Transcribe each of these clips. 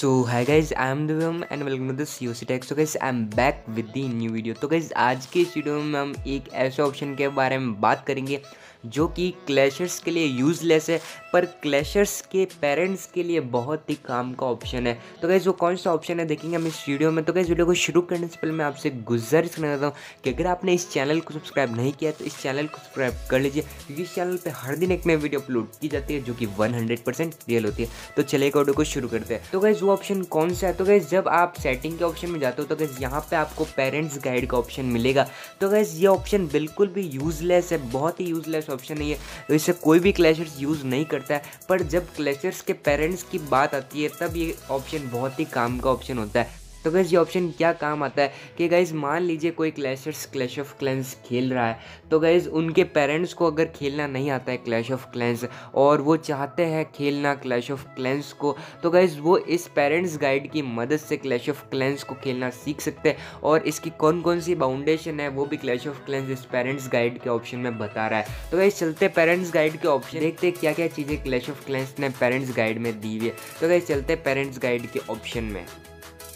So hi guys I am Divam and welcome to this UC tech so guys I am back with the new video तो गाइज़ आज के इस video में हम एक ऐसे ऑप्शन के बारे में बात करेंगे जो कि क्लैशर्स के लिए यूज़लेस है, पर क्लैशर्स के पेरेंट्स के लिए बहुत ही काम का ऑप्शन है। तो गैस वो कौन सा ऑप्शन है देखेंगे हम इस वीडियो में। तो गैस वीडियो को शुरू करने से पहले मैं आपसे गुजारिश करना चाहता हूँ कि अगर आपने इस चैनल को सब्सक्राइब नहीं किया तो इस चैनल को सब्सक्राइब कर लीजिए, क्योंकि इस चैनल पर हर दिन एक नई वीडियो अपलोड की जाती है, जो कि वन रियल होती है। तो चलिए वीडियो को शुरू करते हैं। तो गैस वो ऑप्शन कौन सा है? तो गैस जब आप सेटिंग के ऑप्शन में जाते हो तो गैस यहाँ पर आपको पेरेंट्स गाइड का ऑप्शन मिलेगा। तो गैस ये ऑप्शन बिल्कुल भी यूजलेस है, बहुत ही यूजलेस ऑप्शन नहीं है। तो इसे कोई भी क्लैशर्स यूज़ नहीं करता है। पर जब क्लैशर्स के पेरेंट्स की बात आती है, तब ये ऑप्शन बहुत ही काम का ऑप्शन होता है। तो गैस ये ऑप्शन क्या काम आता है? कि गाइज़ मान लीजिए कोई क्लैशर्स क्लैश ऑफ़ क्लैंस खेल रहा है तो गाइज़ उनके पेरेंट्स को अगर खेलना नहीं आता है क्लैश ऑफ़ क्लैंस और वो चाहते हैं खेलना क्लैश ऑफ़ क्लैंस को तो गाइज़ वो इस पेरेंट्स गाइड की मदद से क्लैश ऑफ़ क्लैंस को खेलना सीख सकते हैं, और इसकी कौन कौन सी बाउंडेशन है, वो भी क्लैश ऑफ़ क्लैंस इस पेरेंट्स गाइड के ऑप्शन में बता रहा है। तो गाइज़ चलते पेरेंट्स गाइड के ऑप्शन देखते क्या क्या चीज़ें क्लैश ऑफ़ क्लैंस ने पेरेंट्स गाइड में दी हुई है। तो गाइज़ चलते पेरेंट्स गाइड के ऑप्शन में।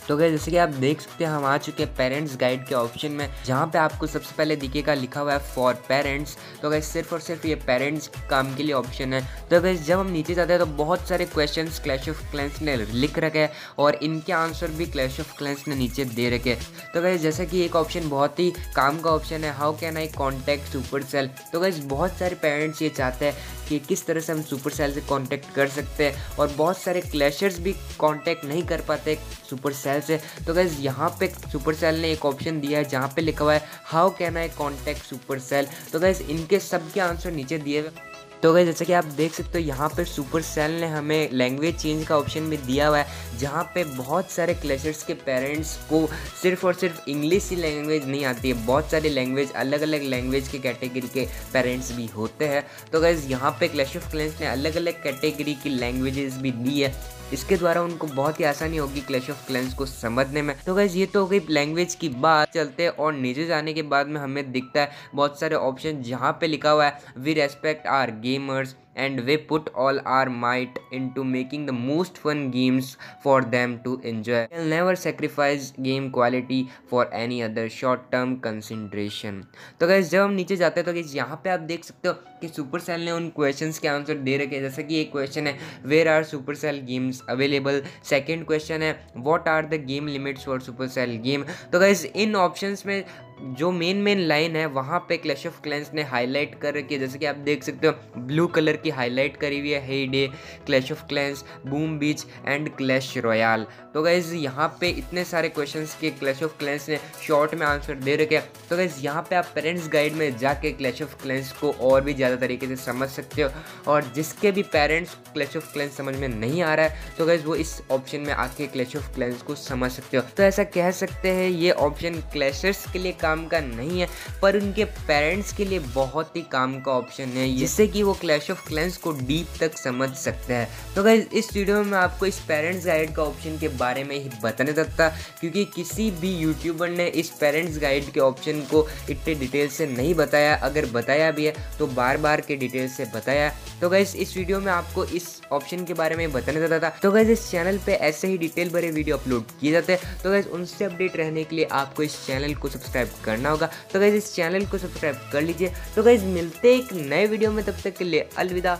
तो गए जैसे कि आप देख सकते हैं, हम आ चुके हैं पेरेंट्स गाइड के ऑप्शन में, जहाँ पे आपको सबसे पहले दिखेगा, लिखा हुआ है फॉर पेरेंट्स तो गए सिर्फ़ और सिर्फ़ ये पेरेंट्स काम के लिए ऑप्शन है। तो गए जब हम नीचे जाते हैं तो बहुत सारे क्वेश्चन क्लैश ऑफ़ क्लैंस ने लिख रखे हैं और इनके आंसर भी क्लैश ऑफ़ क्लैंस ने नीचे दे रखे तो गए जैसे कि एक ऑप्शन बहुत ही काम का ऑप्शन है how can I contact Supercell तो गए बहुत सारे पेरेंट्स ये चाहते हैं कि किस तरह से हम सुपर सेल से कॉन्टैक्ट कर सकते हैं और बहुत सारे क्लैशर्स भी कॉन्टैक्ट नहीं कर पाते सुपर सेल से। तो गैस यहाँ पे सुपर सेल ने एक ऑप्शन दिया है जहाँ पे लिखा हुआ है how can I contact Supercell तो गैस इनके सबके आंसर नीचे दिए हुए तो अगर जैसे कि आप देख सकते हो, यहाँ पर सुपर सेल ने हमें लैंग्वेज चेंज का ऑप्शन भी दिया हुआ है, जहाँ पे बहुत सारे क्लेशर्स के पेरेंट्स को सिर्फ़ और सिर्फ़ इंग्लिश ही लैंग्वेज नहीं आती है। बहुत सारी लैंग्वेज अलग अलग लैंग्वेज के कैटेगरी के पेरेंट्स भी होते हैं। तो अगर यहाँ पर क्लैश ऑफ़ क्लेंस ने अलग अलग कैटेगरी की लैंग्वेजेस भी दी है। इसके द्वारा उनको बहुत ही आसानी होगी क्लैश ऑफ़ क्लैंस को समझने में। तो गैस ये तो हो गई लैंग्वेज की बात, चलते और नीचे जाने के बाद में हमें दिखता है बहुत सारे ऑप्शन जहाँ पे लिखा हुआ है we respect our gamers and we put all our might into making the most fun games for them to enjoy. We'll never sacrifice game quality for any other short term consideration. तो guys जब हम नीचे जाते हैं तो gas यहाँ पे आप देख सकते हो कि सुपर सेल ने उन क्वेश्चंस के आंसर दे रखे हैं जैसे कि एक क्वेश्चन है where are super sale games available second question है what are the game limits for super sale game तो गैस इन ऑप्शंस में जो मेन मेन लाइन है, वहाँ पे क्लैश ऑफ़ क्लैंस ने हाईलाइट कर रखी है। जैसे कि आप देख सकते हो ब्लू कलर की हाईलाइट करी हुई है Hay Day Clash of Clans Boom Beach and Clash Royale तो गैज़ यहाँ पे इतने सारे क्वेश्चंस के क्लैश ऑफ़ क्लैंस ने शॉर्ट में आंसर दे रखे हैं। तो गैज़ यहाँ पे आप पेरेंट्स गाइड में जाके क्लैश ऑफ़ क्लैंस को और भी ज़्यादा तरीके से समझ सकते हो। और जिसके भी पेरेंट्स क्लैश ऑफ़ क्लैंस समझ में नहीं आ रहा है तो गैज़ वो इस ऑप्शन में आके क्लैश ऑफ़ क्लैंस को समझ सकते हो। तो ऐसा कह सकते हैं, ये ऑप्शन क्लैशर्स के लिए काम का नहीं है, पर उनके पेरेंट्स के लिए बहुत ही काम का ऑप्शन है, जिससे कि वो क्लैश ऑफ़ क्लैंस को डीप तक समझ सकते हैं। तो गाइज़ इस वीडियो में मैं आपको इस पेरेंट्स गाइड का ऑप्शन के बारे में ही बताने सकता, क्योंकि किसी भी यूट्यूबर ने इस पेरेंट्स गाइड के ऑप्शन को इतने डिटेल से नहीं बताया। अगर बताया भी है तो बार बार के डिटेल से बताया। तो गैस इस वीडियो में आपको इस ऑप्शन के बारे में बताने देता था। तो गाइज़ इस चैनल पे ऐसे ही डिटेल भरे वीडियो अपलोड किए जाते हैं। तो गाइज़ उनसे अपडेट रहने के लिए आपको इस चैनल को सब्सक्राइब करना होगा। तो गाइज़ इस चैनल को सब्सक्राइब कर लीजिए। तो गाइज़ मिलते एक नए वीडियो में। तब तक के लिए अलविदा।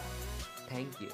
Thank you